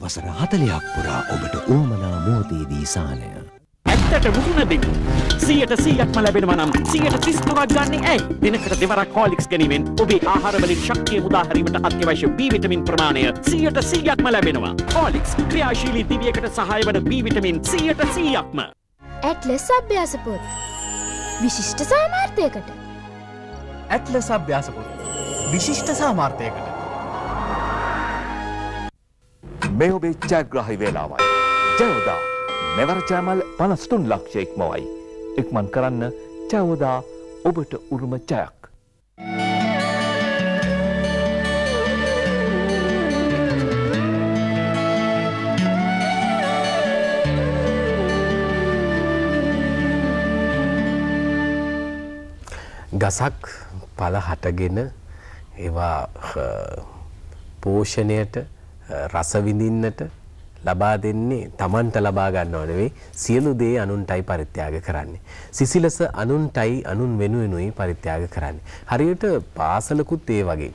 වසර හතලයක් පුරා ඔබට ඕමනා මෝතේදී සානය. ඇත්තට මුහුණ දෙන්න. සියයට සීයක්ම ලැබෙනවා නම් සියයට තිස්තුවක් ගන්නේ ඇයි? දිනකට දෙවරක් කෝලික්ස් ගැනීමෙන් ඔබේ ආහාරවලින් ශක්තිය මුදාහැරීමට අත්‍යවශ්‍ය B විටමින් ප්‍රමාණය සියයට සීයක්ම ලැබෙනවා. කෝලික්ස් ක්‍රියාශීලී දිවියකට සහාය වන B විටමින් සියයට සීයක්ම. ඇට්ලස් අභ්‍යාසපොත් විශිෂ්ට සාමාර්ථයකට ඇට්ලස් අභ්‍යාසපොත් විශිෂ්ට සාමාර්ථයකට මේ ඔබේ ජයග්‍රහහි වේලාවයි. ජයෝදා මෙවර ජයමල් පනස්තුන් ලක්ෂය ඉක්මවයි. ඉක්මන් කරන්න ජයෝදා ඔබට උරුම ජයක්. ගසක් පල හටගෙන ඒවා පෝෂණයට රසවිඳින්නට ලබා දෙන්නේ තමන්ට ලබා ගන්නව නෙවෙයි සියලු දේ අනුන්ටයි පරිත්‍යාග කරන්නේ. සිසිලස අනුන්ටයි අනුන් වෙනුවෙනුයි පරිත්‍යාග කරන්නේ. හරියට පාසලකුත් ඒ වගේ.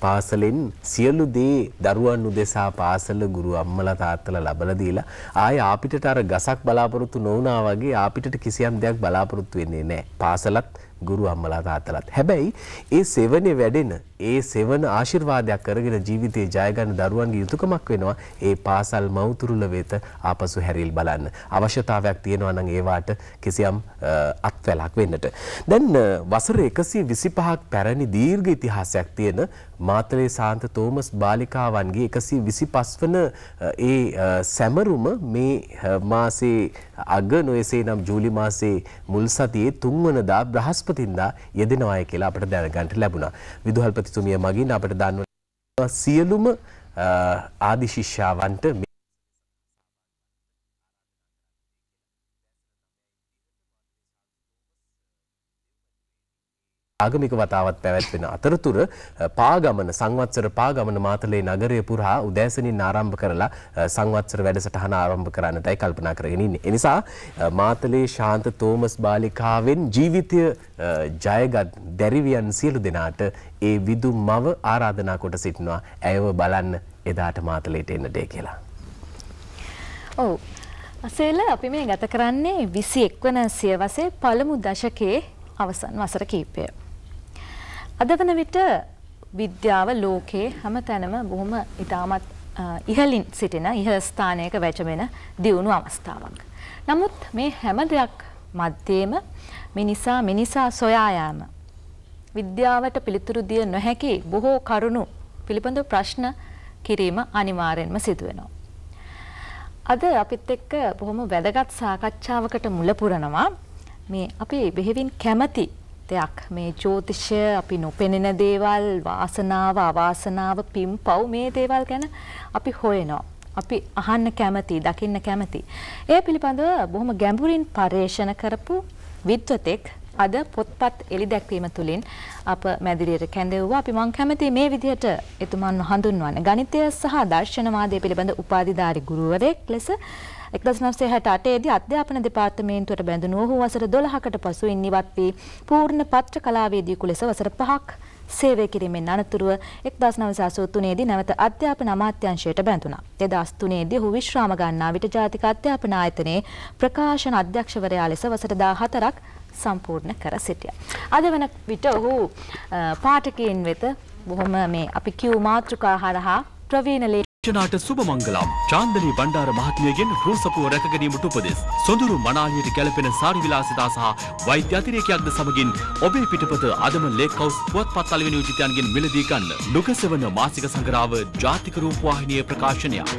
පාසලෙන් සියලු දේ දරුවන් උදෙසා පාසල ගුරු අම්මලා තාත්තලා ලබලා දීලා ආය ආපිටට අර ගසක් බලාපොරොත්තු නොවුනා වගේ ආපිටට කිසියම් දෙයක් බලාපොරොත්තු වෙන්නේ නැහැ. පාසලත් ගුරු අම්මලා තාත්තලාත්. හැබැයි ඒ සෙවනේ වැඩෙන ඒ සෙවන ආශිර්වාදයක් කරගෙන ජීවිතේ ජය ගන්න දරුවන්ගේ යුතුයකමක් වෙනවා ඒ පාසල් මව්තුරුල වෙත ආපසු හැරිල් බලන්න. අවශ්‍යතාවයක් තියෙනවා නම් ඒවාට කිසියම් අත්වැලක් වෙන්නට. දැන් වසර 125ක් පැරණි දීර්ඝ ඉතිහාසයක් තියෙන මාතලේ සාන්ත තෝමස් බාලිකාවන්ගේ 125 වන ඒ සැමරුම මේ මාසේ අග නොයසේ නම් ජූලි මාසේ මුල් සතියේ තුන්වනදා බ්‍රහස්පතින්දා යෙදෙනවායි කියලා අපට දැනගන්න ලැබුණා. විදුහල්පතිතුමිය මගින් අපට දන්වන සියලුම ආදි ශිෂ්‍යාවන්ට ආගමික වතාවත් පැවැත්වෙන අතරතුර පාගමන සංවත්සර පාගමන මාතලේ නගරය පුරා උදෑසනින් ආරම්භ කරලා සංවත්සර වැඩසටහන ආරම්භ කරන්නටයි කල්පනා කරගෙන ඉන්නේ. ඒ නිසා මාතලේ ශාන්ත තෝමස් බාලිකාවෙන් ජීවිතය ජයගත් දැරිවියන් සියලු දෙනාට ඒ විදු මව ආරාධනා කොට සිටිනවා ඇයව බලන්න එදාට මාතලේට එන්නට කියලා. ඔව්. අසේල අපි මේ ගත කරන්නේ 21 වන සියවසේ පළමු දශකයේ අවසන් වසර කීපය. අද වන විට විද්‍යාව ලෝකයේ හැම තැනම බොහොම ඉතාමත් ඉහලින් සිටින ඉහළ ස්ථානයක වැජමෙන දියුණු අවස්ථාවක්. නමුත් මේ හැම දෙයක් මධ්‍යේම මිනිසා මිනිසා සොයා යාම විද්‍යාවට පිළිතුරු දිය නොහැකි බොහෝ කරුණු පිළිබඳ ප්‍රශ්න කිරීම අනිවාර්යෙන්ම සිදුවෙනවා. අද අපිත් එක්ක බොහොම වැදගත් සාකච්ඡාවකට මුල පුරනවා මේ අපි බෙහෙවින් කැමති දෙයක් මේ ජ්‍යෝතිෂය අපි නොපෙනෙන දේවල් වාසනාව අවාසනාව පින් පව් මේ දේවල් ගැන අපි හොයනවා. අපි අහන්න කැමති, දකින්න කැමති. ඒ පිළිබඳව බොහොම ගැඹුරින් පර්යේෂණ කරපු විද්වතෙක් අද පොත්පත් එලි දැක්වීම තුළින් අප මැදිරියට කැඳෙව්වා. අපි මං කැමති මේ විදිහට එතුමන්ව හඳුන්වන්න. ගණිතය සහ දර්ශනවාදය පිළිබඳ උපාධිධාරි ගුරුවරයෙක් ලෙස එක්දස් නවසේ හැට අටේදී අධ්‍යාපන දෙපාර්තමේන්තුවට බැඳුණු ඔහු වසර දොළහකට පසු ඉන්නිවත් වී පූර්ණ පත්‍ර කලාවේදියෙකු ලෙස වසර පහක් සේවය කිරීමෙන් අනතුරුව එක්දස් නවසේ අසූ තුනේදී නැවත අධ්‍යාපන අමාත්‍යංශයට බැඳුණා. දෙදස් තුනේදී ඔහු විශ්‍රාම ගන්නා විට ජාතික අධ්‍යාපන ආයතනයේ ප්‍රකාශන අධ්‍යක්ෂවරයා ලෙස වසර 14ක් සම්පූර්ණ කර සිටියා. අද වන විට ඔහු පාඨකයන් වෙත බොහොම මේ අපි කියූ මාතෘකා හරහා ප්‍රවීණ නාට සුබමංගලම්. චාන්දනී බණ්ඩාර මහත්මියගෙන් රූසපුව රැකගැනීමට උපදෙස්. සොඳුරු මනාලියට ගැලපෙන සාරි විලාසිතා සහ වෛද්‍ය අතිරේකයක්ද සමගින් ඔබේ පිටපත අදම ලේක් හවුස් පුවත්පත් අලවි නියෝජිතයන්ගෙන් මිලදී ගන්න ලුකසෙවන මාසික සංග්‍රහව ජාතික රූපවාහිනියේ ප්‍රකාශනයක්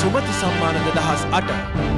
සුමති සම්මානද 2008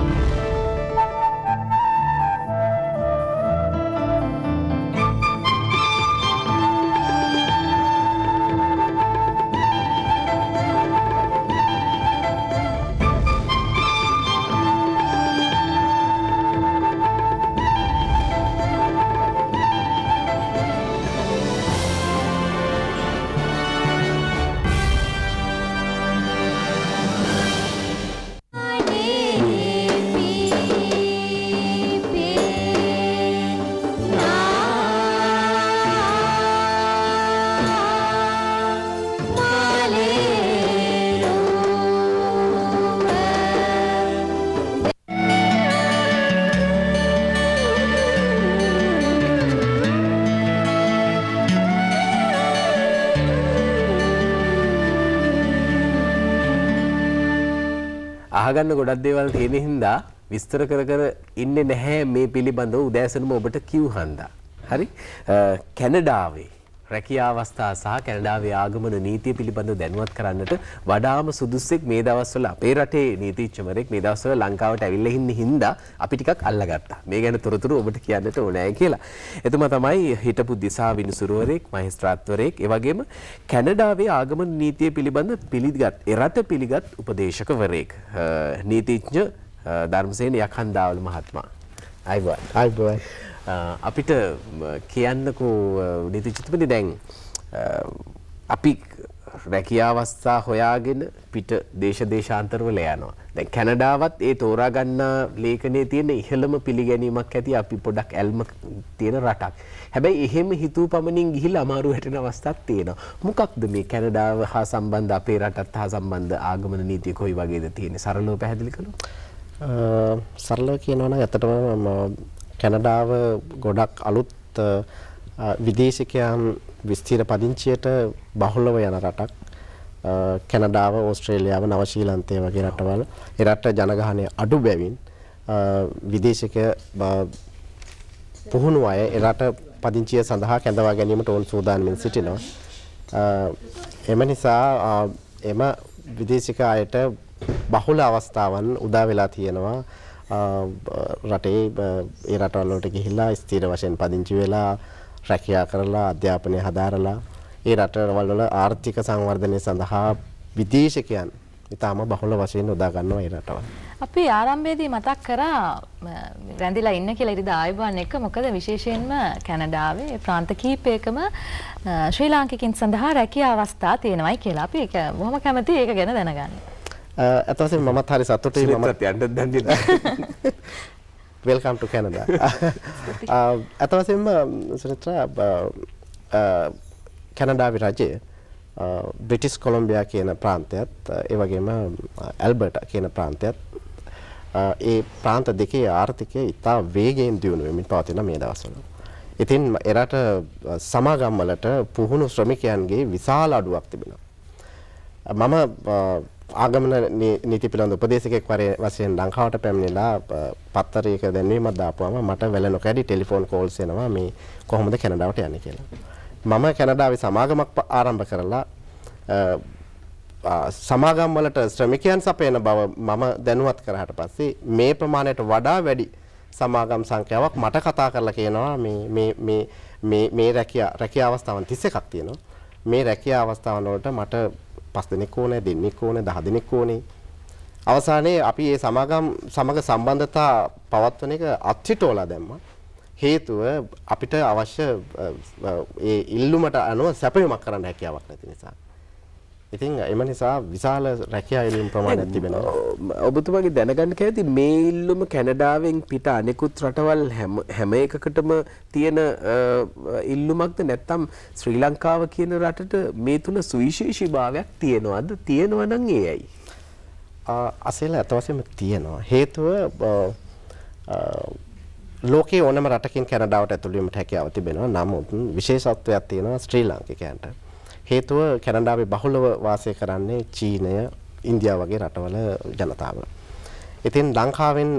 අහගන්න ගොඩක් දේවල් තියෙන හින්දා විස්තර කර කර ඉන්නේ නැහැ මේ පිළිබඳව උදෑසනම ඔබට කිව් හන්දා. හරි කැනඩාවේ රැකිය අවස්ථා සහ කැනඩාවේ ආගමන නීතිය පිළිබඳව දැනුවත් කරන්නට වඩාම සුදුස්සෙක් මේ දවස්වල අපේ රටේ නීතිඥවරයෙක් මේ දවස්වල ලංකාවට ඇවිල්ලා ඉන්න හින්දා අපි ටිකක් අල්ලගත්තා. මේ ගැන තොරතුරු ඔබට කියන්නට ඕනෑ කියලා. එතුමා තමයි හිටපු දිසා විනිසුරුවරයෙක්, මහේස්ත්‍රාත්වරයෙක්, ඒ වගේම කැනඩාවේ ආගමන නීතිය පිළිබඳ පිළිගත් එරට පිළිගත් උපදේශකවරයෙක්. නීතිඥ ධර්මසේන යකන්දාවල මහත්මයා. අයිබෝන්. අයිබෝන්. අපිට කියන්නකෝ නිතිචිතපති දැන් අපි රැකියාවස්ථා හොයාගෙන පිට දේශ දේශාන්තරවල යනවා. දැන් කැනඩාවත් ඒ තෝරා ගන්නා ලේඛනයේ තියෙන ඉහළම පිළිගැනීමක් ඇති අපි පොඩක් ඇල්ම තියෙන රටක්. හැබැයි එහෙම හිතූ පමණින් ගිහිල්ලා අමාරු හැටෙන අවස්ථාවක් තියෙනවා. මොකක්ද මේ කැනඩාව හා සම්බන්ධ අපේ රටත් හා සම්බන්ධ ආගමන නීතිය කොයි වගේද තියෙන්නේ? සරලව පැහැදිලි කළොත්. සරලව කියනවා නම් ඇත්තටම කැනඩාව ගොඩක් අලුත් විදේශිකයන් විස්තීර පදිංචියට බහුලව යන රටක්. කැනඩාව, ඕස්ට්‍රේලියාව, නවශීලන්තය වගේ රටවල් ඒ රට ජනගහනය අඩු බැවින් විදේශික පුහුණු අය ඒ රට පදිංචිය සඳහා කැඳවා ගැනීමට ඕන සූදානමින් සිටිනවා. එම නිසා එම විදේශික අයට බහුල අවස්ථාවන් උදා වෙලා තියෙනවා. රටේ ඒ රටවල් වලට ගිහිල්ලා ස්ථිර වශයෙන් පදිංචි වෙලා රැකියා කරලා අධ්‍යාපනය හදාරලා ඒ රටවල් වල ආර්ථික සංවර්ධනය සඳහා විදේශිකයන් ඉතාම බහුල වශයෙන් උදා ගන්නවා ඒ රටවල්. අපි ආරම්භයේදී මතක් කරා රැඳිලා ඉන්න කියලා ඉරිදා ආයුබෝවන් එක මොකද විශේෂයෙන්ම කැනඩාවේ ප්‍රාන්ත කීපයකම ශ්‍රී ලාංකිකින් සඳහා රැකියා අවස්ථා තියෙනවයි කියලා අපි ඒක බොහොම කැමතියි ඒක ගැන දැනගන්න. ඇත්ත වශයෙන්ම මමත් හරි සතුටුයි මම යන්න දන්නේ වෙල්කම් ටු කැනඩා. ඇත්ත වශයෙන්ම සුනිත්‍රා කැනඩාවේ රජය බ්‍රිටිස් කොලොම්බියා කියන ප්‍රාන්තයත් ඒ වගේම ඇල්බර්ට් කියන ප්‍රාන්තයත් ඒ ප්‍රාන්ත දෙකේ ආර්ථිකය ඉතා වේගයෙන් දියුණු වෙමින් පවතින මේ දවස්වල. ඉතින් එරට සමාගම් වලට පුහුණු ශ්‍රමිකයන්ගේ විශාල අඩුවක් තිබෙනවා. මම ආගමන නීති පිළිබඳ උපදේශකෙක් වශයෙන් ලංකාවට පැමිණිලා පත්තරයක දැන්වීමක් දාපුවම මට වැල නොකැඩි ටෙලිෆෝන් කෝල්ස් එනවා මේ කොහොමද කැනඩාවට යන්නේ කියලා. මම කැනඩාවේ සමාගමක් ආරම්භ කරලා සමාගම් වලට ශ්‍රමිකයන් සපයන බව මම දැනුවත් කරාට පස්සේ මේ ප්‍රමාණයට වඩා වැඩි සමාගම් සංඛ්‍යාවක් මට කතා කරලා කියනවා මේ මේ මේ මේ මේ රැකියා රැකියා අවස්ථාවන් 31ක් තියෙනවා. මේ රැකියා අවස්ථාවන් වලට මට පස් දෙනෙක් ඕනේ දෙන්නෙක් ඕනේ දහ දෙනෙක් ඕනේ. අවසානයේ අපි මේ සමාගම් සමග සම්බන්ධතා පවත්වන එක අත්හිටෝලා දැම්මා. හේතුව අපිට අවශ්‍ය ඒ ඉල්ලුමට අනුව සැපයුමක් කරන්න හැකියාවක් නැති නිසා. ඉතින් එම නිසා විශාල රැකියා ඉල්ලුම් ප්‍රමාණයක් තිබෙනවා. ඔබතුමාගේ දැනගන්න කැමති මේ ඉල්ලුම කැනඩාවෙන් පිට අනෙකුත් රටවල් හැම එකකටම තියෙන ඉල්ලුමක්ද නැත්නම් ශ්‍රී ලංකාව කියන රටට මේ තුන සුවිශේෂී භාවයක් තියෙනවද? තියෙනවා නම් ඒයි. අසල ඇත්ත වශයෙන්ම තියෙනවා. හේතුව ලෝකයේ ඕනම රටකින් කැනඩාවට ඇතුළු වීමට හැකියාව තිබෙනවා. නමුත් විශේෂත්වයක් තියෙනවා ශ්‍රී ලාංකිකයන්ට. හේතුව කැනඩාවේ බහුලව වාසය කරන්නේ චීනය ඉන්දියාව වගේ රටවල ජනතාව. ඉතින් ලංකාවෙන්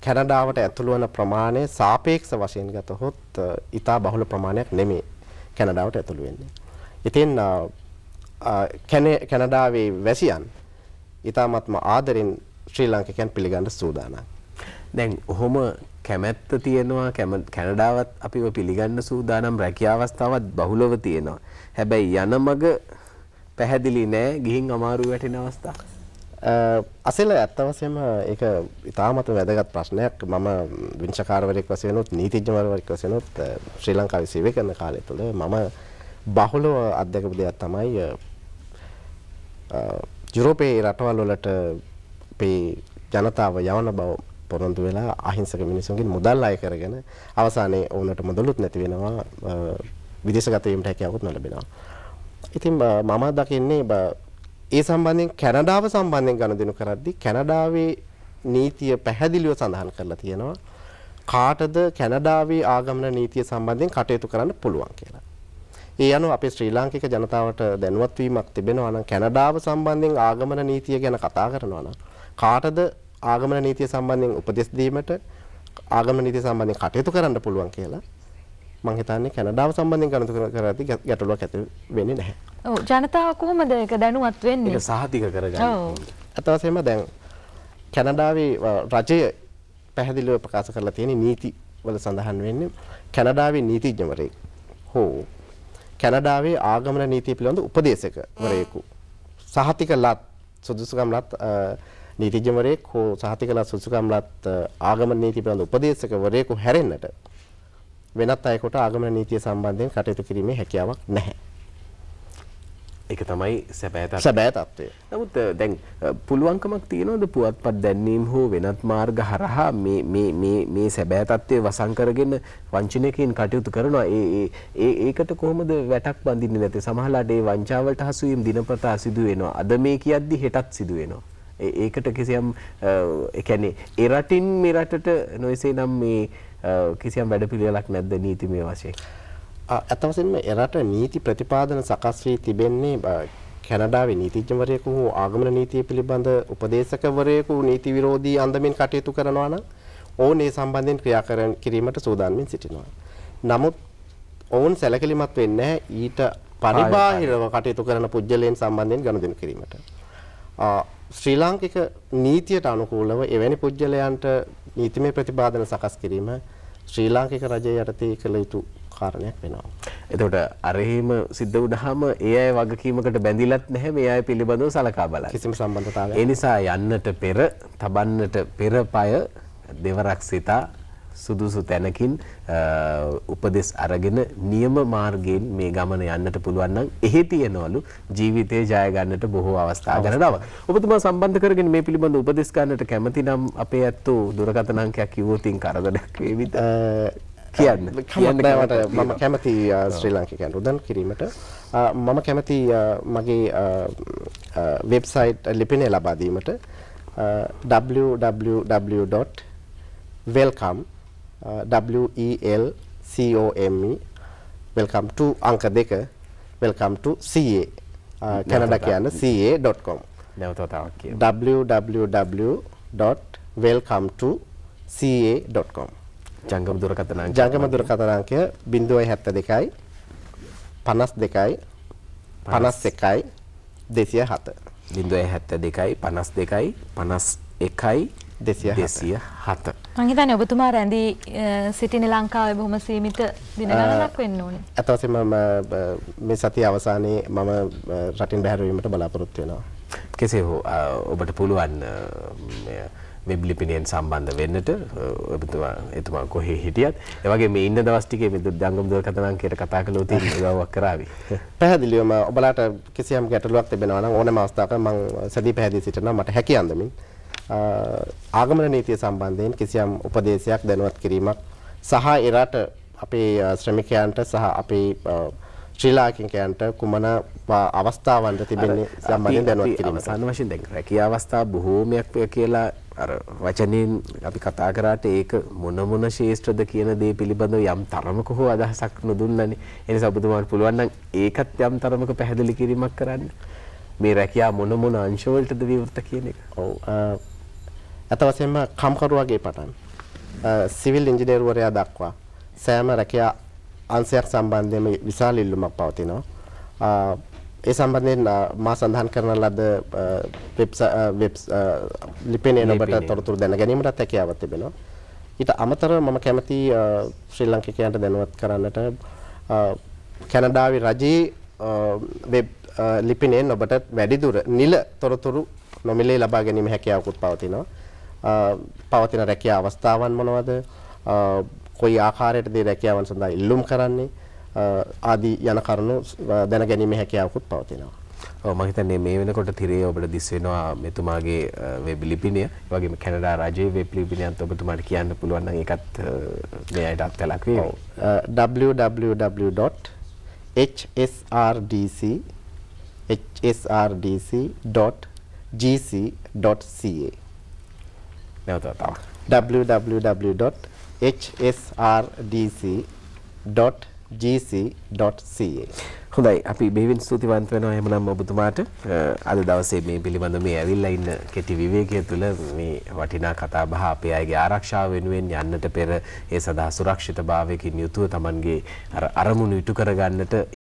කැනඩාවට ඇතුළු වන ප්‍රමාණය සාපේක්ෂ වශයෙන් ගතහොත් ඉතා බහුල ප්‍රමාණයක් නෙමේ කැනඩාවට ඇතුළු වෙන්නේ. ඉතින් කැනඩාවේ වැසියන් ඉතාමත්ම ආදරෙන් ශ්‍රී ලාංකිකයන් පිළිගන්න සූදානම්. දැන් ඔහොම කැමැත්ත තියෙනවා කැනඩාවත් අපිව පිළිගන්න සූදානම් රැකියා අවස්ථාවත් බහුලව තියෙනවා. හැබැයි යන මග පැහැදිලි නෑ ගිහින් අමාරු වැටෙන අවස්ථා. අසල ඇත්ත වශයෙන්ම ඒක ඉතාමත් වැදගත් ප්‍රශ්නයක් මම විංශකාරවරයෙක් වශයෙන් උත් නීතිඥවරයෙක් වශයෙන් උත් ශ්‍රී ලංකාවේ සේවය කරන කාලය තුළ මම බහුලව අත්දැකපු දෙයක් තමයි යුරෝපයේ රටවල් වලට අපේ ජනතාව යවන බව පොරොන්දු වෙලා අහිංසක මිනිසුන්ගෙන් මුදල් අය කරගෙන අවසානයේ ඔවුන්ට මුදලුත් නැති වෙනවා විදේශගත වීමට හැකියාවක් නොලැබෙනවා. ඉතින් මම දකින්නේ ඒ සම්බන්ධයෙන් කැනඩාව සම්බන්ධයෙන් ගනුදෙනු කරද්දී කැනඩාවේ නීතිය පැහැදිලිව සඳහන් කරලා තියෙනවා. කාටද කැනඩාවේ ආගමන නීතිය සම්බන්ධයෙන් කටයුතු කරන්න පුළුවන් කියලා. ඒ අනුව අපේ ශ්‍රී ලාංකික ජනතාවට දැනුවත් වීමක් තිබෙනවා නම් කැනඩාව සම්බන්ධයෙන් ආගමන නීතිය ගැන කතා කරනවා නම් කාටද ආගමන නීතිය සම්බන්ධයෙන් උපදෙස් දීමට ආගමන නීතිය සම්බන්ධයෙන් කටයුතු කරන්න පුළුවන් කියලා මම හිතන්නේ කැනඩාව සම්බන්ධයෙන් කටයුතු කරද්දී ගැටලුවක් ඇති වෙන්නේ නැහැ. ඔව් ජනතාව කොහොමද ඒක දැනුවත් වෙන්නේ? ඒක සහතික කරගන්න. ඔව්. අත වශයෙන්ම දැන් කැනඩාවේ රජය පැහැදිලිව ප්‍රකාශ කරලා තියෙන නීති වල සඳහන් වෙන්නේ කැනඩාවේ නීතිඥවරයෙක් හෝ කැනඩාවේ ආගමන නීතිය පිළිබඳ උපදේශකවරයෙකු සහතික ලත් සුදුසුකම් ලත් අ, නීතිඥවරයෙක් හෝ සහතික ලත් සුදුසුකම් ලත් අ, ආගමන නීතිය පිළිබඳ උපදේශකවරයෙකු හැරෙන්නට වෙනත් අයෙකුට ආගමන නීතිය සම්බන්ධයෙන් කටයුතු කිරීමේ හැකියාවක් නැහැ. ඒක තමයි සැබෑ තත්ත්වය. සැබෑ තත්ත්වය. නමුත් දැන් පුළුවන්කමක් තියෙනවද පුවත්පත් දැන්වීම හෝ වෙනත් මාර්ග හරහා මේ මේ මේ මේ සැබෑ තත්ත්වය වසන් කරගෙන වංචනයකින් කටයුතු කරනවා. ඒ ඒ ඒකට කොහොමද වැටක් බඳින්නේ නැත්තේ? සමහරලාට ඒ වංචාවලට හසු වීම දිනපතා සිදු වෙනවා. අද මේ කියද්දි හෙටත් සිදු වෙනවා. ඒකට කිසියම් ඒ කියන්නේ ඒ රටින් මේ රටට නොයසේ නම් මේ කිසියම් වැඩපිළිවෙලක් නැද්ද නීතිමය වශයෙන්? ඇත්ත වශයෙන්ම එරට නීති ප්‍රතිපාදන සකස් වී තිබෙන්නේ කැනඩාවේ නීතිඥවරයෙකු හෝ ආගමන නීතිය පිළිබඳ උපදේශකවරයෙකු නීති විරෝධී අන්දමින් කටයුතු කරනවා නම් ඔවුන් ඒ සම්බන්ධයෙන් ක්‍රියා කිරීමට සූදානමින් සිටිනවා. නමුත් ඔවුන් සැලකිලිමත් වෙන්නේ නැහැ ඊට පරිබාහිරව කටයුතු කරන පුද්ගලයන් සම්බන්ධයෙන් ගනුදෙනු කිරීමට. ශ්‍රී ලාංකික නීතියට අනුකූලව එවැනි පුද්ගලයන්ට නීතිමය ප්‍රතිපාදන සකස් කිරීම ශ්‍රී ලාංකික රජය යටතේ කළ යුතු කාරණයක් වෙනවා. එතකොට අර එහෙම සිද්ධ වුණාම ඒ අය වගකීමකට බැඳිලත් නැහැ මේ අය පිළිබඳව සලකා බලන්න. කිසිම සම්බන්ධතාවයක් ඒ නිසා යන්නට පෙර තබන්නට පෙර පය දෙවරක් සිතා සුදුසු තැනකින් උපදෙස් අරගෙන නියම මාර්ගයෙන් මේ ගමන යන්නට පුළුවන් නම් එහි තියනවලු ජීවිතේ ජය ගන්නට බොහෝ අවස්ථා ගණනාවක්. ඔබතුමා සම්බන්ධ කරගෙන මේ පිළිබඳ උපදෙස් ගන්නට කැමති නම් අපේ ඇත්තෝ දුරකථන අංකයක් කිව්වොත් ඉන් කරදරයක් වේවිද? කියන්න. කියන්න මම කැමති ශ්‍රී ලාංකිකයන්ට උදන් කිරීමට මම කැමති මගේ වෙබ්සයිට් ලිපිනය ලබා දීමට www.welcome w-e-l-c-o-m-e welcome to අංක දෙක welcome to ca කැනඩා කියන්න ca.com නැවත වතාවක් කියන්න. www.welcome to ca.com ජංගම දුරකථන අංකය ජංගම දුරකථන අංකය 072යි 52යි 51යි 207 072යි 52යි 51යි 207 මං හිතන්නේ ඔබතුමා රැඳී සිටින ලංකාවේ බොහොම සීමිත දින ගණනක් වෙන්න ඕනේ. වශයෙන්ම ම, සතිය අවසානයේ මම රටින් බැහැර වීමට බලාපොරොත්තු වෙනවා. කෙසේ හෝ ඔබට පුළුවන් වෙබ් ලිපිනයෙන් සම්බන්ධ වෙන්නට ඔබතුමා එතුමා කොහේ හිටියත් ඒ වගේ මේ ඉන්න දවස් ටිකේ මේ ජංගම දුරකථන අංකයට කතා කළොත් උදව්වක් කරાવી. පැහැදිලිවම ඔබලාට කිසියම් ගැටලුවක් තිබෙනවා නම් ඕනෑම අවස්ථාවක මම සැදී පැහැදී සිටිනවා මට හැකි අන්දමින් ආගමන නීතිය සම්බන්ධයෙන් කිසියම් උපදේශයක් දැනුවත් කිරීමක් සහ එරට අපේ ශ්‍රමිකයන්ට සහ අපේ ශ්‍රී ලාංකිකයන්ට කුමන අවස්ථාවන්ට තිබෙන්නේ සම්බන්ධයෙන් දැනුවත් කිරීමට අවසාන වශයෙන් දැන් රැකියා අවස්ථා බොහෝමයක් කියලා අර වචනෙන් අපි කතා කරාට ඒක මොන මොන ශේෂ්ත්‍රද කියන දේ පිළිබඳව යම් තරමක හෝ අදහසක් නොදුන්නනේ. ඒ නිසා ඔබතුමාට පුළුවන් නම් ඒකත් යම් තරමක පැහැදිලි කිරීමක් කරන්න. මේ රැකියා මොන මොන අංශවලටද විවෘත කියන එක. ඔව් අ, ඇත්ත වශයෙන්ම කම්කරුවාගේ පටන් සිවිල් ඉංජිනේරුවරයා දක්වා සෑම රැකියා අංශයක් සම්බන්ධයෙන්ම විශාල ඉල්ලුමක් පවතිනවා. ඒ සම්බන්ධයෙන් මා සඳහන් කරන ලද වෙබ්ස් ලිපිනේ ඔබට. තොරතුරු දැන ගැනීමටත් හැකියාවක් තිබෙනවා. ඊට අමතරව මම කැමති ශ්‍රී ලාංකිකයන්ට දැනුවත් කරන්නට කැනඩාවේ රජයේ වෙබ් අ, ලිපිනයෙන් ඔබට වැඩිදුර නිල තොරතුරු නොමිලේ ලබා ගැනීම හැකියාවකුත් පවතිනවා. පවතින රැකියා අවස්ථාවන් මොනවද? කොයි ආකාරයටද රැකියාවන් සඳහා ඉල්ලුම් කරන්නේ? ආදී යන කරුණු අ, දැන ගැනීමේ හැකියාවකුත් පවතිනවා. ඔව් මම හිතන්නේ මේ වෙනකොට තිරේ ඔබට දිස් වෙනවා මෙතුමාගේ වෙබ් ලිපිනය. ඒ වගේම කැනඩා රජයේ වෙබ් ලිපිනයත් ඔබතුමාට කියන්න පුළුවන් නම් ඒකත් මේ අයට අත්කලක් වේවි. www.hsrdc hsrdc.gc.ca නැවත www.hsrdc.gc.ca gc.ca හොඳයි. අපි බෙවින් ස්තුතිවන්ත වෙනවා එහෙමනම් ඔබතුමාට. අද දවසේ මේ පිළිබඳ මේ ඇවිල්ලා ඉන්න කෙටි විවේකයේ තුල මේ වටිනා කතා බහ අපේ අයගේ ආරක්ෂාව වෙනුවෙන් යන්නට පෙර ඒ සදා සුරක්ෂිතභාවයකින් යුතුව Tamanගේ අර අරමුණු ඉටු කරගන්නට